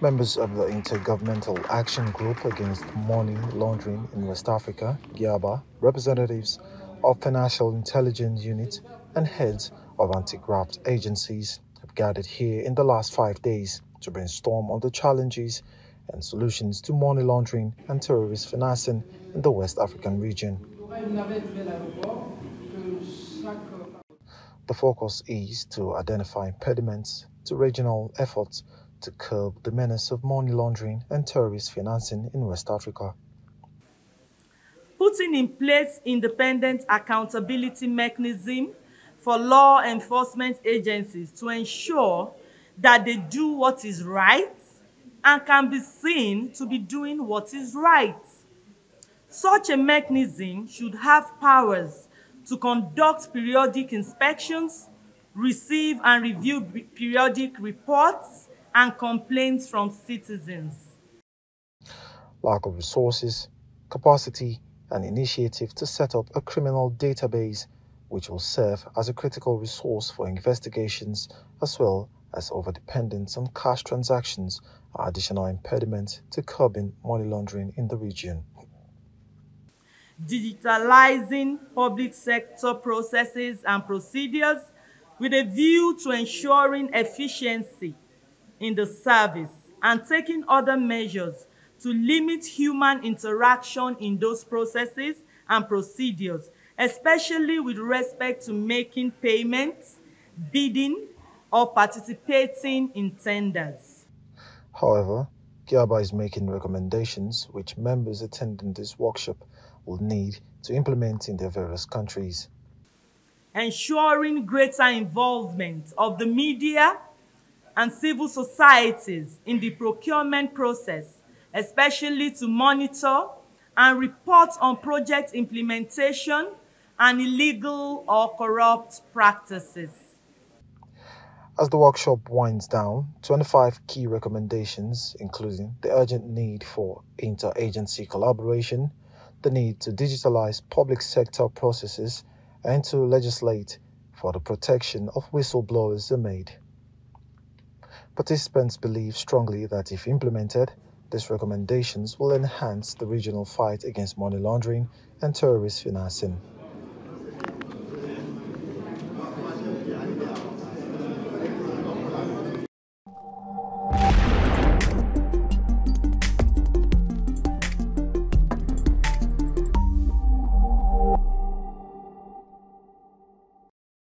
Members of the Intergovernmental Action Group Against Money Laundering in West Africa, GIABA, representatives of Financial Intelligence Unit, and heads of anti-graft agencies have gathered here in the last five days to brainstorm on the challenges and solutions to money laundering and terrorist financing in the West African region. The focus is to identify impediments to regional efforts to curb the menace of money laundering and terrorist financing in West Africa. Putting in place independent accountability mechanism for law enforcement agencies to ensure that they do what is right and can be seen to be doing what is right. Such a mechanism should have powers to conduct periodic inspections, receive and review periodic reports and complaints from citizens. Lack of resources, capacity, and initiative to set up a criminal database which will serve as a critical resource for investigations as well as overdependence on cash transactions are additional impediments to curbing money laundering in the region. Digitalizing public sector processes and procedures with a view to ensuring efficiency in the service and taking other measures to limit human interaction in those processes and procedures, especially with respect to making payments, bidding, or participating in tenders. However, GIABA is making recommendations which members attending this workshop will need to implement in their various countries. Ensuring greater involvement of the media and civil societies in the procurement process, especially to monitor and report on project implementation and illegal or corrupt practices. As the workshop winds down, 25 key recommendations, including the urgent need for interagency collaboration, the need to digitalize public sector processes, and to legislate for the protection of whistleblowers are made. Participants believe strongly that if implemented, these recommendations will enhance the regional fight against money laundering and terrorist financing.